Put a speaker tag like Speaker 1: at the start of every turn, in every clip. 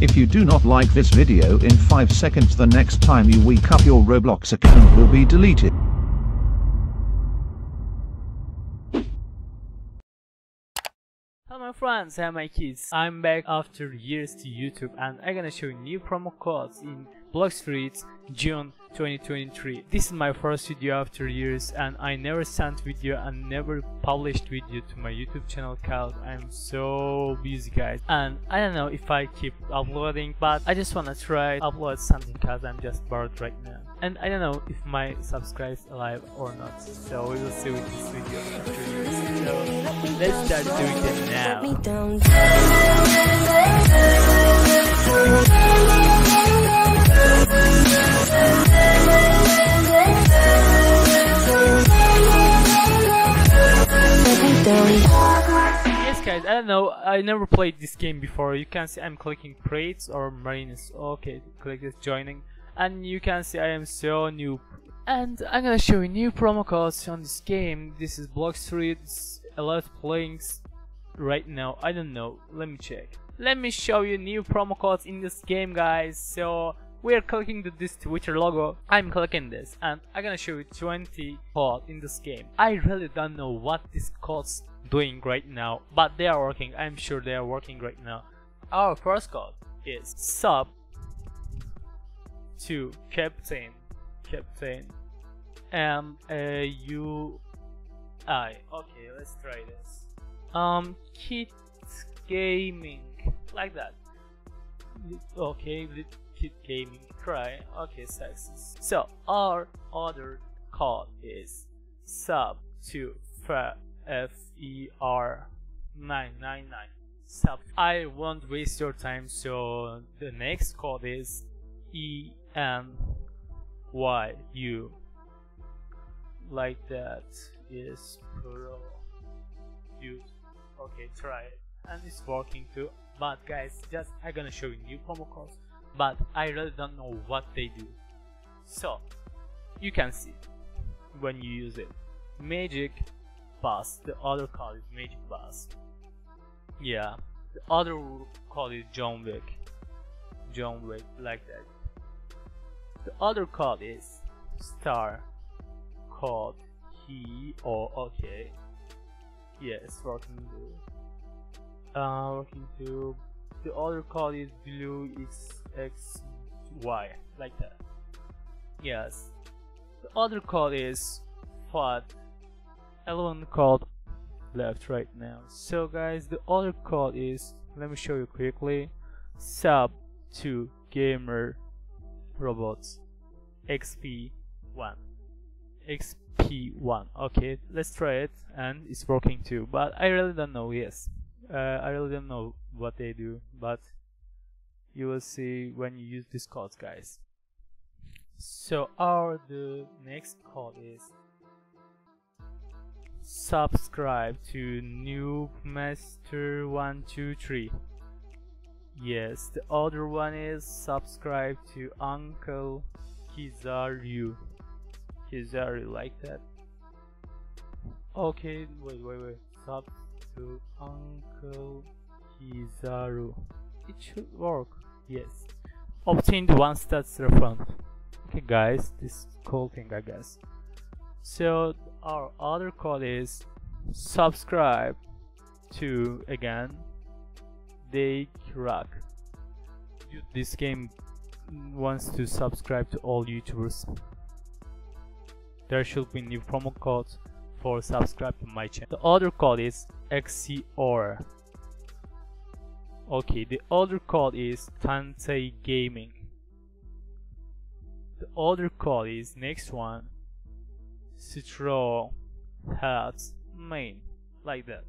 Speaker 1: If you do not like this video in 5 seconds the next time you wake up your Roblox account will be deleted.
Speaker 2: Hello my friends and my kids, I'm back after years to YouTube and I'm gonna show you new promo codes in Fruits June 2023. This is my first video after years and I never sent video and never published video to my YouTube channel cause I'm so busy guys. And I don't know if I keep uploading but I just wanna try upload something cause I'm just bored right now. And I don't know if my subscribers alive or not so we will see with this video after years. So let's start doing it now. Yes guys, I don't know, I never played this game before. You can see I'm clicking crates or marines. Okay, click this joining. And you can see I am so new. And I'm gonna show you new promo codes on this game. This is Blox Fruits, a lot of playings right now. I don't know, let me check. Let me show you new promo codes in this game guys. So we're clicking the, this Twitter logo. I'm clicking this and I'm gonna show you 20 code in this game. I really don't know what this code's doing right now, but they are working. I'm sure they are working right now. Our first code is sub to captain captain M A U I. Okay, let's try this. Um, Kit Gaming like that. Okay, Kit Gaming try. Okay, success. So our other code is sub to F F E R 999 sub. I won't waste your time, so the next code is E N Y U. Like that is pro use. Okay, try it. And it's working too. But guys, just I'm gonna show you new promo codes, but I really don't know what they do. So you can see when you use it. Magic Bus. The other code is Magic Bus. Yeah. The other code is John Wick. John Wick, like that. The other code is Star code he or okay. Yes, working too. Uh, working too. The other code is blue x x y like that. Yes. The other code is FUD. Eleven called left right now. So guys, the other code is let me show you quickly. Sub to gamer robots XP1 XP1 okay let's try it and it's working too. But I really don't know yes. Uh, I really don't know what they do but you will see when you use this code guys. So our the next code is subscribe to Noob Master 123 yes the other one is subscribe to Uncle Kizaru Kizaru like that. Okay wait wait wait. Sub to Uncle Kizaru. It should work. Yes. Obtained one stats refund. Okay guys this is cool thing I guess. So our other code is subscribe to again they rock. This game wants to subscribe to all youtubers there should be new promo codes for subscribe to my channel. The other code is XCR okay the other code is Tantei Gaming. The other code is next one straw hats main like that.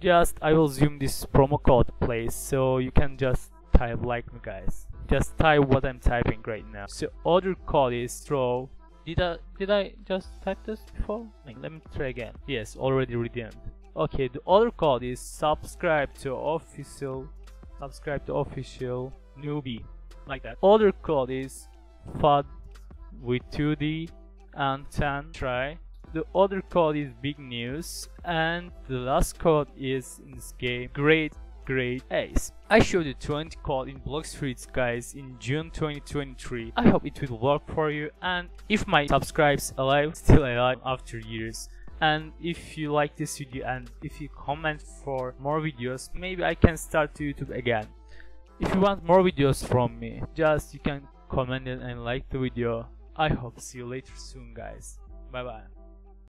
Speaker 2: Just I will zoom this promo code place so you can just type like me guys. Just type what I'm typing right now. So other code is straw did I did I just type this before? Like, let me try again. Yes already redeemed. Okay the other code is subscribe to official subscribe to official newbie. Like that. Other code is FUD with 2D and 10 try. The other code is big news. And the last code is in this game great great ace I showed the 20 code in Blox Fruits guys in June 2023. I hope it will work for you and if my subscribes alive, still alive after years. And if you like this video and if you comment for more videos, maybe I can start to YouTube again. If you want more videos from me, just you can comment and like the video. I hope see you later soon guys. Bye bye.